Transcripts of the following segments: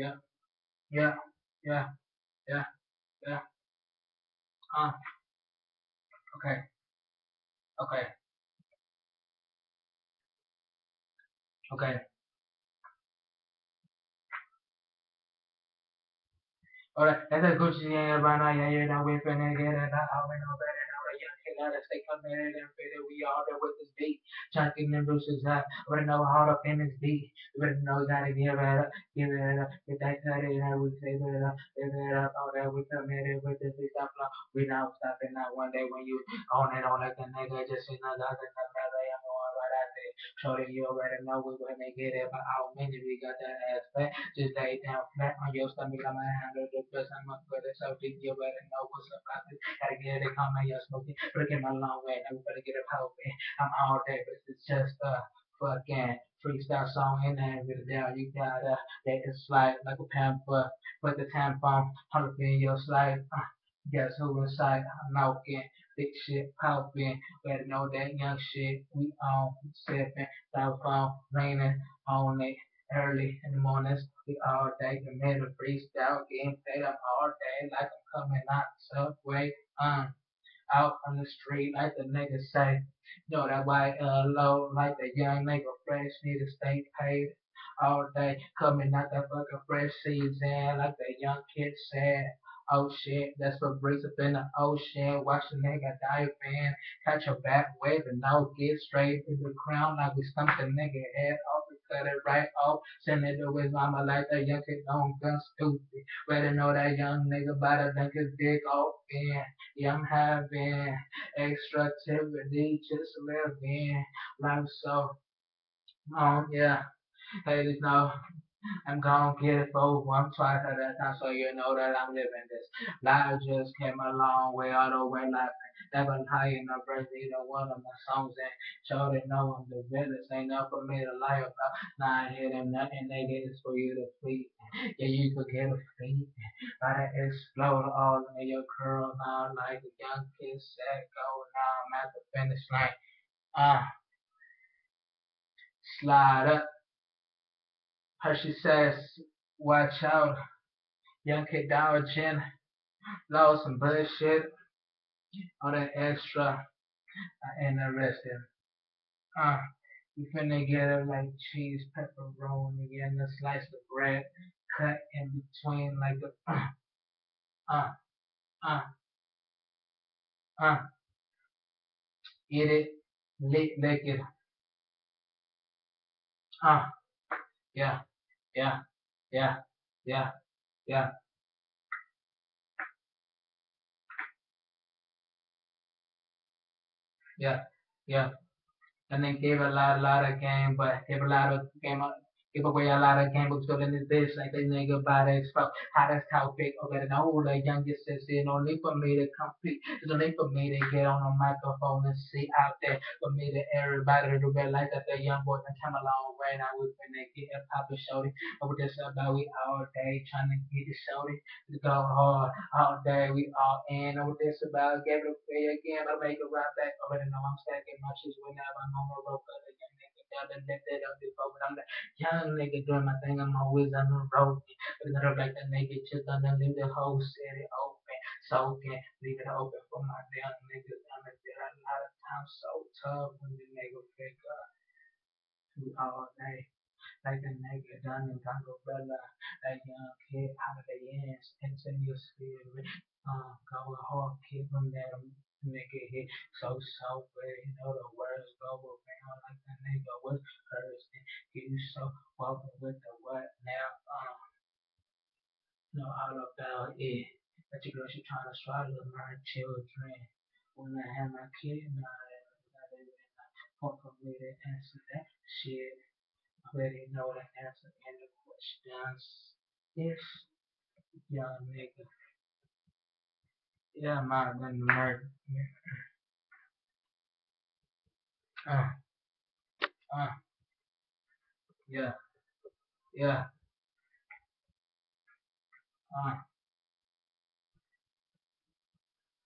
yeah, yeah, yeah, yeah, yeah. Uh, okay, okay, okay. Alright, that's a Gucci and Havana, yeah, yeah, now we're finna get it out, we know better now, the young kid gotta stay committed and fitted, we all there with this beat, chunking them bruises up, we know how up in this beat, we know we gotta give it up, give it up, get that cut it up, we save it up, give it up, all that we committed with this, we stop we not stopping, not one day when you on it, on like a nigga, just another, another, shorty, you already know we gonna get it, but how many we got that ass fat, just lay down flat on your stomach, I'ma handle the best. I'm up for it, so deep you better know what's up. I just gotta get it, come on, you smoking, breaking my long way. Now we better get it popping. I'm all day, but it's just a fucking freestyle song in there. With it down, you gotta let it slide like a pamper. Put the tampon, up in your slide. Uh, guess who inside? I'm knocking. Big shit popping, better know that young shit we on sipping, cell phone raining on it early in the mornings. We all day commit a freestyle, getting paid up all day like I'm coming out the subway. Um, out on the street like the niggas say. Know that white uh low like the young nigga fresh need to stay paid all day. Coming out that fucking fresh season like the young kid said. Oh shit, that's what breaks up in the ocean. Watch the nigga dive in. Catch a back wave and now get straight to the crown. Like we stump the nigga head off and cut it right off. Send it to mama like that young kid don't gun stupid. Better know that young nigga by the dunk his dick off in. Yeah, I'm having extra activity just living. Life so long, yeah. Ladies know I'm gonna get it for one twice at a time so you know that I'm living this. Life just came a long way all the way laughing. Never high enough verse either one of my songs and show they know I'm the realest. Ain't enough for me to lie about. Nah, I hear them nothing they get is for you to please. Yeah, you could get a feed. Gotta explode all in your curl now like a young kid said go now I'm at the finish line. Uh slide up. Hershey says, watch out. Young kid dodging. Lost some bullshit. All that extra. I ain't interested. Uh, you finna get it like cheese, pepperoni, and a slice of bread cut in between like a uh, uh, uh, uh. Eat it, lick, lick it. Uh, yeah, yeah, yeah, yeah, yeah. Yeah, yeah. And then a lot of but a lot of game, give away a lot of but still in this like they nigga by the expo. Hottest topic, okay, now the youngest is no need for me to compete. No need for me to get on a microphone and see out there for me to everybody to realize that the young boys done come a long way. Now we finna get a pop and shorty. Over this about we all day trying to get it shorty to go hard all day. We all in over this about gave it away again, but make it right back. Already know I'm stacking my shit whenever I'm on the road. The young nigga the neck that up before, the young nigga doing my thing. I'm always on the road. Up like that nigga just gonna leave the whole city open. So can leave it open for my damn niggas. I'm a a lot of times so tough when the nigga pick up all day. Like a nigga done in Congo Bella, that young kid out of the ends into your spirit. Uh, go hard, keep them that nigga hit so so where you know the words go around like the nigga was cursing. You so welcome with the what now? Um, know all about it. That your girl she trying to straddle my children. When I have my kid, now I want for me to answer that shit. I already know the answer and the questions. This young nigga. Yeah, my been murdered. Uh, uh, yeah, yeah, uh,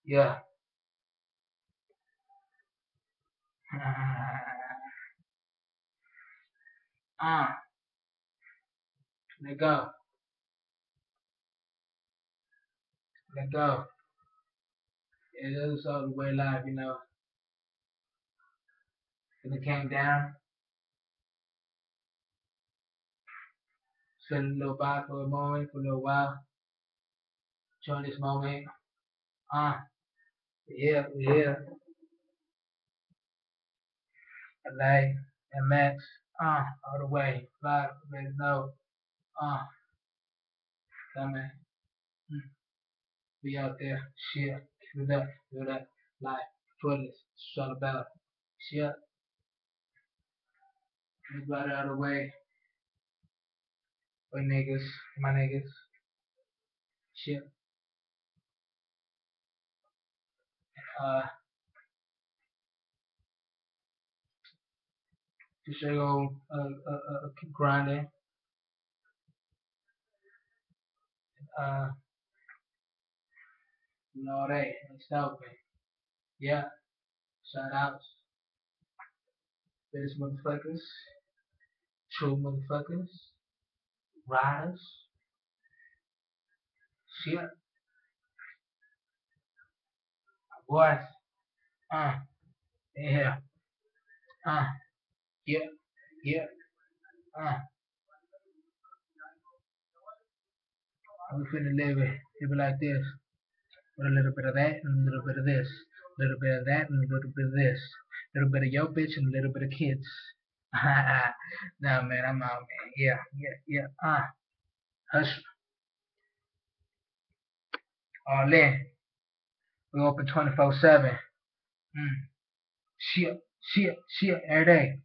yeah. Uh, nigga. let go. It is all the way live, you know. And it came down. Sit a little by for a moment, for a little while. Enjoy this moment. Uh, yeah, yeah. LA, MX, uh, all the way. Live, let know. Uh, coming. Mm. Be out there. Shit. Do that. Do that. Live. Twitters. It's all about. Shit. Everybody out of the way. For niggas. My niggas. Shit. Uh, just go uh, uh, uh, keep grinding. Uh, Next out, man. Yeah. Shout outs. There's motherfuckers. True motherfuckers. Riders. Shit. Boys. Uh. Yeah. Uh. Yeah. Yeah. Uh. We finna live it. Live it like this. With a little bit of that and a little bit of this. A little bit of that and a little bit of this. A little bit of yo bitch and a little bit of kids. no man, I'm out man. Yeah, yeah, yeah. Uh. Hush. All in. We open 24 7. Mm. Shit, shit, shit, every day.